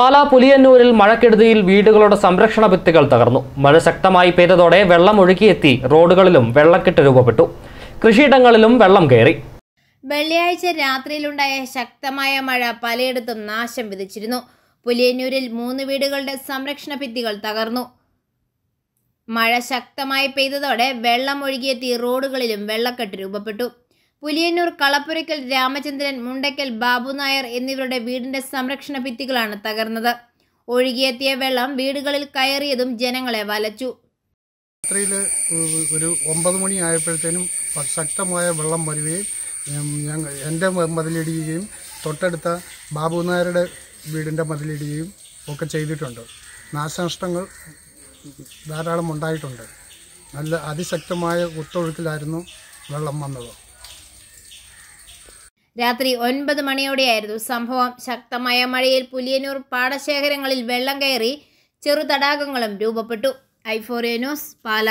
പാലാ പുലിയന്നൂരിൽ മഴക്കെടുതിയിൽ വീടുകളുടെ സംരക്ഷണ ഭിത്തികൾ തകർന്നു. മഴ ശക്തമായി പെയ്തതോടെ വെള്ളം ഒഴുകിയെത്തി. റോഡുകളിലും വെള്ളക്കെട്ട് രൂപപ്പെട്ടു. കൃഷിയിടങ്ങളിലും വെള്ളം കയറി. വെള്ളിയാഴ്ച രാത്രിയിലുണ്ടായ ശക്തമായ മഴ പലയിടത്തും നാശം വിതച്ചിരുന്നു. പുലിയന്നൂരിൽ മൂന്ന് വീടുകളുടെ സംരക്ഷണ ഭിത്തികൾ തകർന്നു. മഴ ശക്തമായി പെയ്തതോടെ വെള്ളം ഒഴുകിയെത്തി റോഡുകളിലും വെള്ളക്കെട്ട് രൂപപ്പെട്ടു. പുലിയന്നൂർ കളപ്പുരയ്ക്കൽ രാമചന്ദ്രൻ മുണ്ടയ്ക്കൽ ബാബു നായർ എന്നിവരുടെ വീടിന്റെ സംരക്ഷണ ഭിത്തികളാണ് തകർന്നത്. ഒഴുകിയെത്തിയ വെള്ളം വീടുകളിൽ കയറിയതും ജനങ്ങളെ വലച്ചു. രാത്രിയിൽ ഒരു ഒമ്പത് മണി ആയപ്പോഴത്തേനും ശക്തമായ വെള്ളം വരികയും ഞങ്ങൾ എന്റെ മതിലിടുകയും തൊട്ടടുത്ത ബാബു നായരുടെ വീടിന്റെ മതിലിടുകയും ഒക്കെ ചെയ്തിട്ടുണ്ട്. നാശനഷ്ടങ്ങൾ ധാരാളം ഉണ്ടായിട്ടുണ്ട്. നല്ല അതിശക്തമായ ഒത്തൊഴുക്കിലായിരുന്നു വെള്ളം വന്നത്. രാത്രി ഒൻപത് മണിയോടെയായിരുന്നു സംഭവം. ശക്തമായ മഴയിൽ പുലിയനൂർ പാടശേഖരങ്ങളിൽ വെള്ളം കയറി ചെറുതടാകങ്ങളും രൂപപ്പെട്ടു. ഐഫോറിയ ന്യൂസ് പാല.